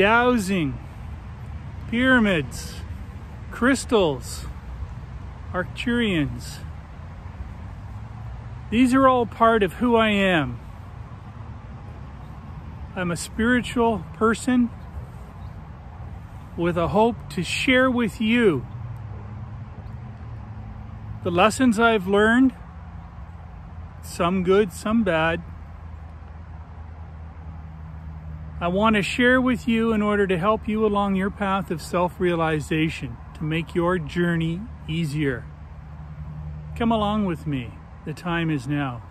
dowsing, pyramids, crystals, Arcturians. These are all part of who I am. I'm a spiritual person with a hope to share with you the lessons I've learned, some good, some bad. I want to share with you in order to help you along your path of self realization, to make your journey easier. Come along with me. The time is now.